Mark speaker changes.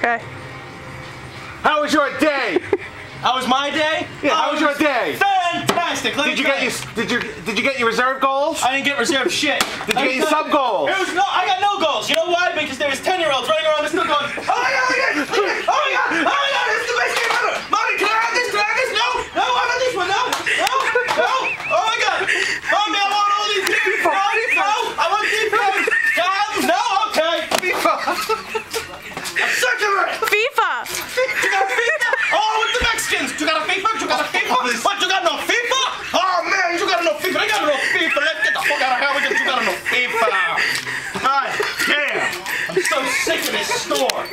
Speaker 1: Okay.
Speaker 2: How was your day?
Speaker 3: How was my day? Yeah, how Oh, was your day? Fantastic. Let Did you get your
Speaker 2: did you did you get your reserve goals?
Speaker 3: I didn't get reserve shit. Did you get your sub goals? It was no, I got no goals. You know why? Because there's 10 year get the fuck out of here because you got no FIFA. God damn. I'm so sick of this store.